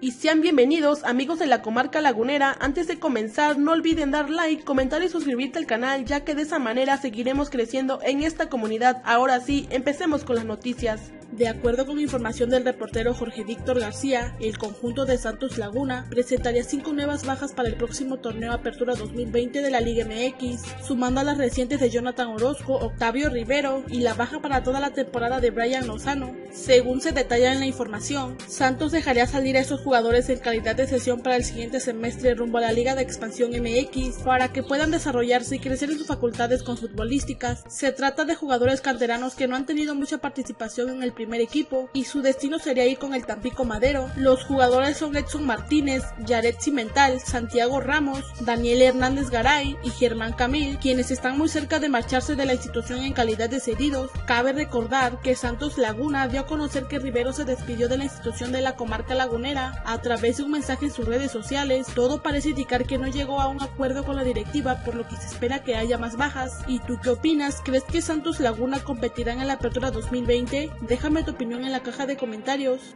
Y sean bienvenidos amigos de la comarca lagunera, antes de comenzar no olviden dar like, comentar y suscribirte al canal ya que de esa manera seguiremos creciendo en esta comunidad. Ahora sí, empecemos con las noticias. De acuerdo con información del reportero Jorge Víctor García, el conjunto de Santos Laguna presentaría cinco nuevas bajas para el próximo torneo Apertura 2020 de la Liga MX, sumando a las recientes de Jonathan Orozco, Octavio Rivero y la baja para toda la temporada de Brian Lozano. Según se detalla en la información, Santos dejaría salir a esos jugadores en calidad de sesión para el siguiente semestre rumbo a la Liga de Expansión MX para que puedan desarrollarse y crecer en sus facultades con futbolísticas. Se trata de jugadores canteranos que no han tenido mucha participación en el primer equipo y su destino sería ir con el Tampico Madero. Los jugadores son Edson Martínez, Jared Cimental, Santiago Ramos, Daniel Hernández Garay y Germán Camil, quienes están muy cerca de marcharse de la institución en calidad de cedidos. Cabe recordar que Santos Laguna dio a conocer que Rivero se despidió de la institución de la comarca lagunera a través de un mensaje en sus redes sociales. Todo parece indicar que no llegó a un acuerdo con la directiva, por lo que se espera que haya más bajas. ¿Y tú qué opinas? ¿Crees que Santos Laguna competirá en la apertura 2020? Deja Déjame tu opinión en la caja de comentarios.